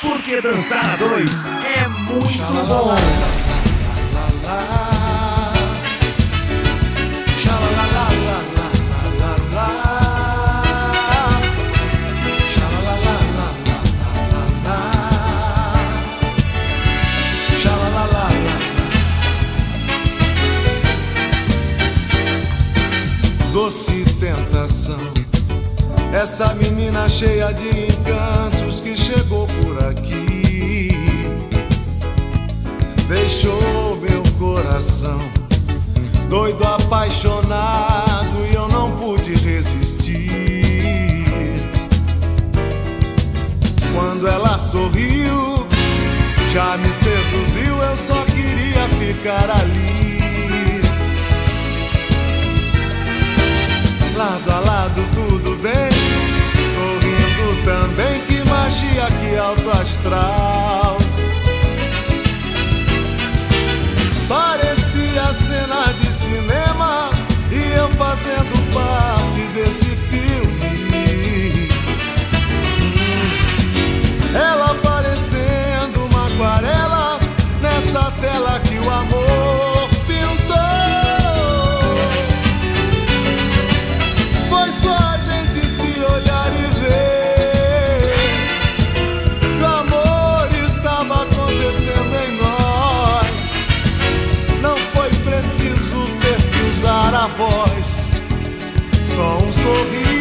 Porque dançar a dois é muito bom. Doce tentação, essa menina cheia de encantos chegou por aqui, deixou meu coração doido, apaixonado e eu não pude resistir. Quando ela sorriu, já me seduziu, eu só queria ficar ali. Tudo voz, só um sorriso.